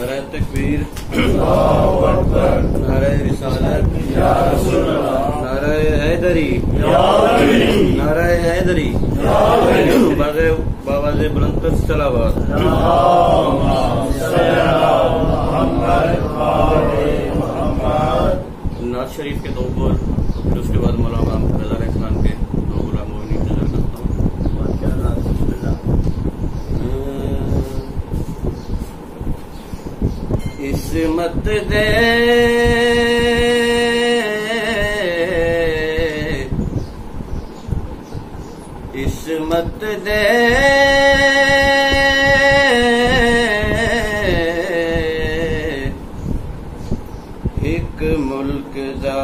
नारे तकबीर। नारे रिसालत। नारे हैदरी। नारे हैदरी। बाबा बाबा बुलंद सलावात। नाज शरीफ के दो बोल फिर उसके बाद मौलाना इसमत दे। इसमत दे। एक मुल्क दा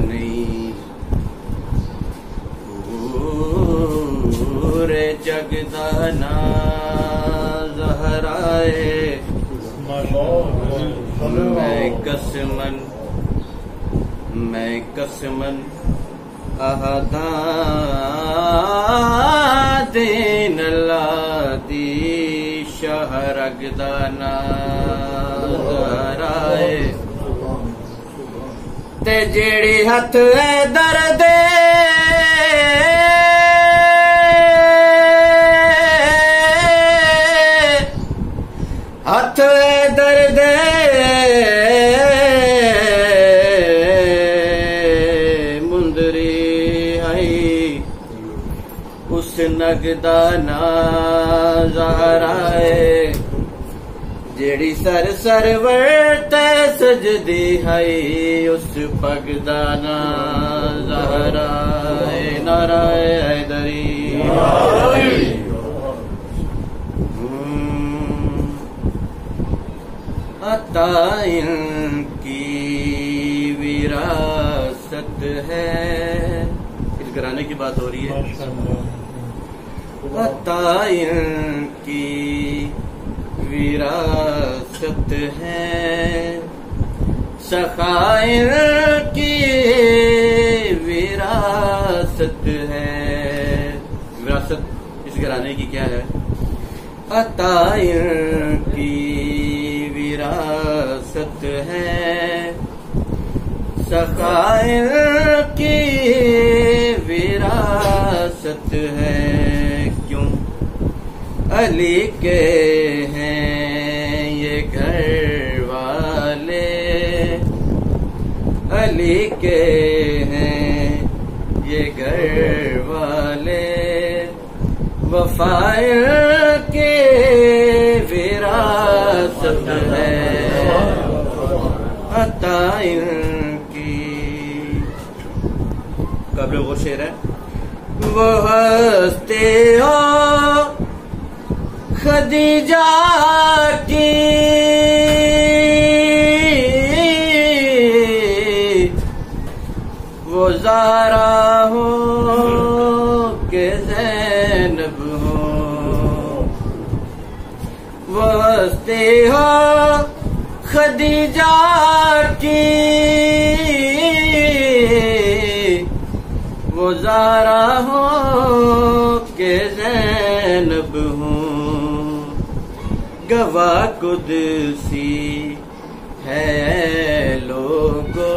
नहीं। पूरे जग दा ना जहराए मैं कसमन मैं कसमन अहदा देन दी शहरगदाना ते जेड़ी हथ दर्द उस नगदाना जहराए जेड़ी सर सरवर ते सजदी है उस पगदाना जहराए नाराय हैदरी। हम्म, अता इनकी विरासत है। इस घराने की बात हो रही है। अता विरासत है। सखाइन की विरासत है। विरासत इस घराने की क्या है? अताइन की विरासत है। सखाइन की विरासत है। अली के हैं ये घर वाले। अली के हैं ये घर वाले। वफाय के विरासत है। अताइन की। कब्र वो शेर है? वो हँसते हो खदीजा की। वो जारा हो के जैनब हो। वो हँसते हो खदीजा की। वो जारा हो के जैनब हो। गवा कुदसी है लोगो।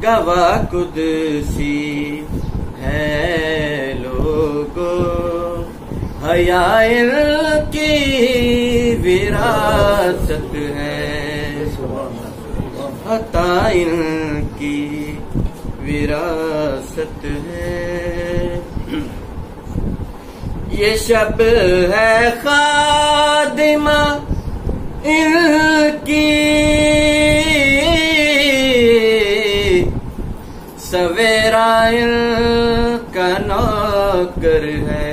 गवा कुदसी है लोगो। हयाल की विरासत है। हताइन की विरासत है। ये शब है खादिमा इनकी। सवेरा इनका नौकर है।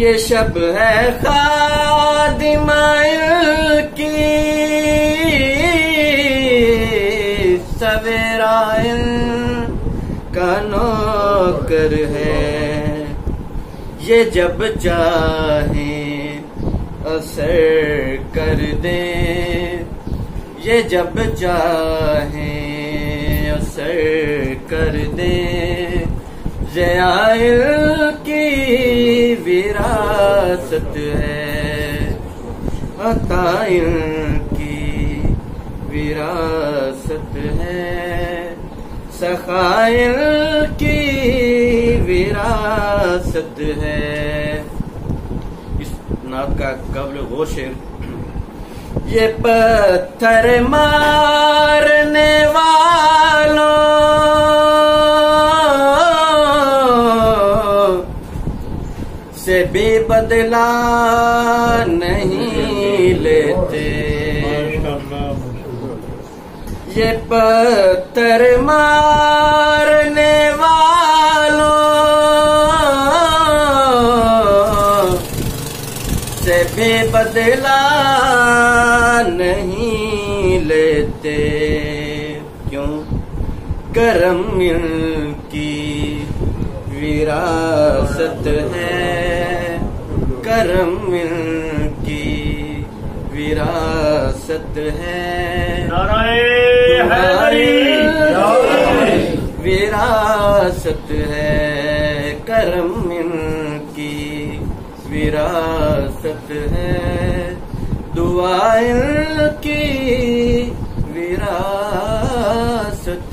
ये शब है खादिमा की सवेरा का नौकर है। ये जब चाहे असर कर दे। ये जब चाहे असर कर दे। जयाइल की विरासत है, अताइल की विरासत है। सखाइल की विरासत है। इस नात का कब्ल वो शेर। ये पत्थर मारने वालों से भी बदला नहीं लेते। ये पत्थर मारने बदला नहीं लेते। क्यों? करम की विरासत है। करम की विरासत है। नारायण विरासत है। करम विरासत है। दुआ की विरासत